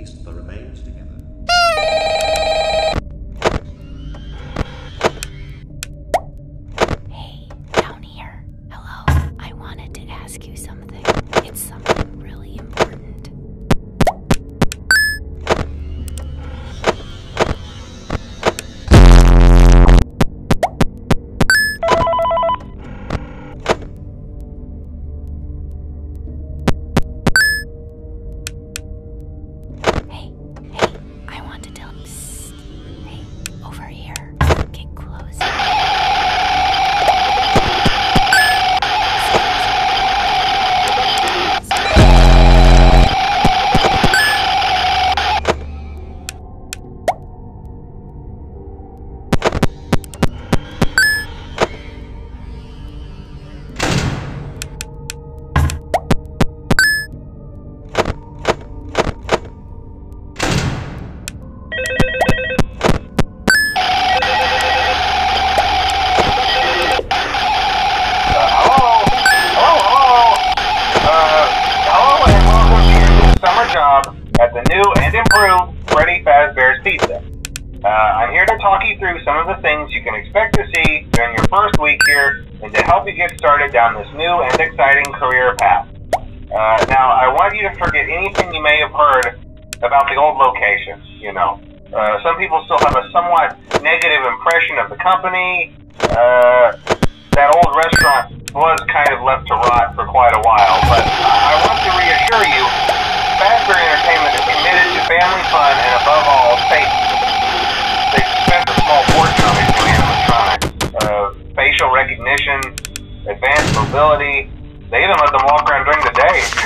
The remains together. Hey, down here. Hello. I wanted to ask you something. During your first week here and to help you get started down this new and exciting career path. Uh, now, I want you to forget anything you may have heard about the old location, you know. Uh, some people still have a somewhat negative impression of the company. Uh, that old restaurant was kind of left to rot for quite a while, but I want to reassure you, Fazbear Entertainment is committed to family fun and above all, safety. They even let them walk around during the day.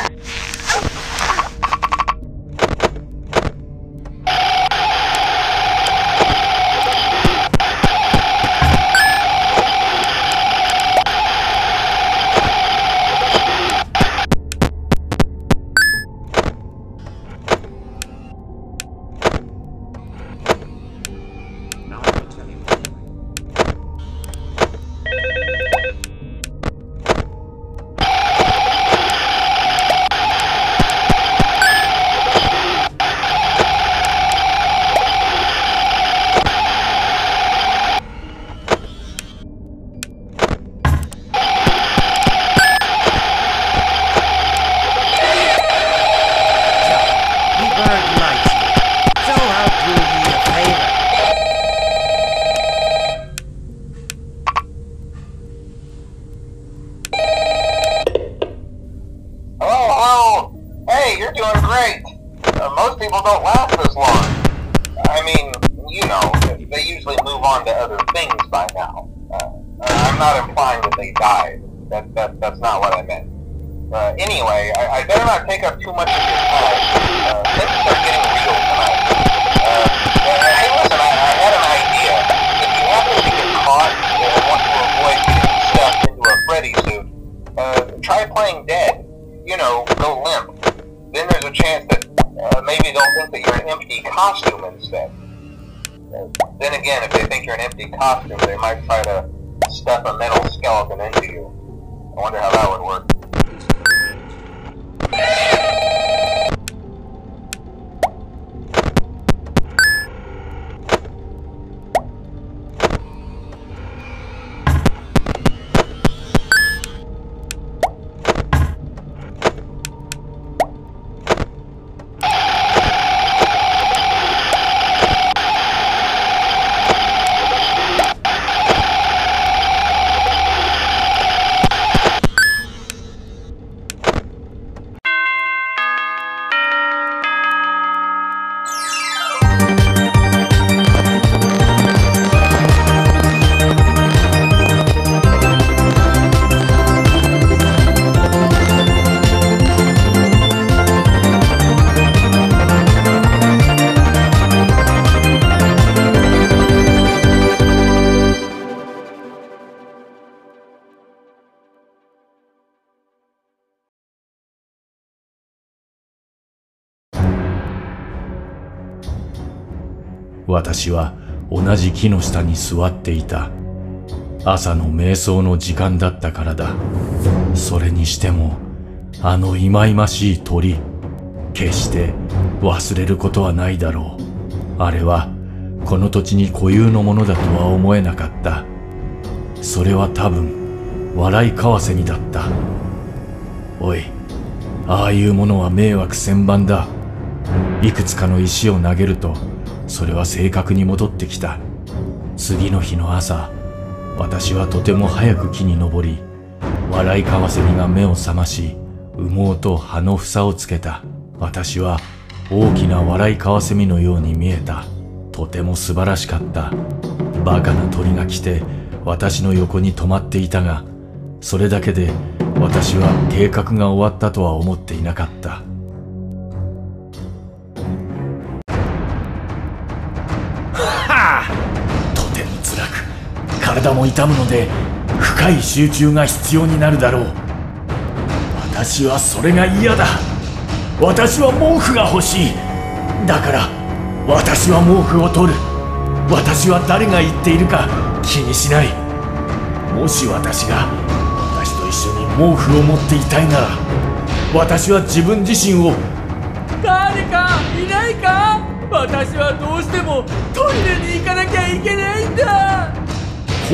This long. I mean, you know, they usually move on to other things by now. Uh, I'm not implying that they died. That, that, that's not what I meant. Uh, anyway, I, I better not take up too much of your time. Uh, things are uh, maybe they'll think that you're an empty costume instead. Then again, if they think you're an empty costume, they might try to stuff a metal skeleton into you. I wonder how that would work. 私は同じ木の下に座っていた。朝の瞑想の時間だったからだ。それにしても、あの忌々しい鳥、決して忘れることはないだろう。あれは、この土地に固有のものだとは思えなかった。それは多分、笑いカワセミだった。おい、ああいうものは迷惑千番だ。いくつかの石を投げると、それは正確に戻ってきた。次の日の朝、私はとても早く木に登り、笑いカワセミが目を覚まし、羽毛と葉の房をつけた。私は大きな笑いカワセミのように見えた。とても素晴らしかった。バカな鳥が来て私の横に止まっていたが、それだけで私は計画が終わったとは思っていなかった。体も痛むので深い集中が必要になるだろう。私はそれが嫌だ。私は毛布が欲しい。だから私は毛布を取る。私は誰が言っているか気にしない。もし私が私と一緒に毛布を持っていたいなら私は自分自身を誰かいないか？私はどうしてもトイレに行かなきゃいけないんだ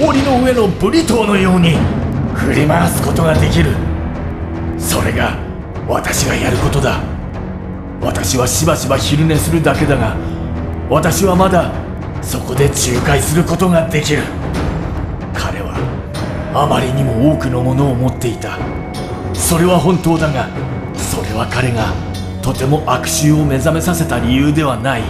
氷の上のブリトーのように振り回すことができる。それが私がやることだ。私はしばしば昼寝するだけだが私はまだそこで仲介することができる。彼はあまりにも多くのものを持っていた。それは本当だがそれは彼がとても悪臭を目覚めさせた理由ではない。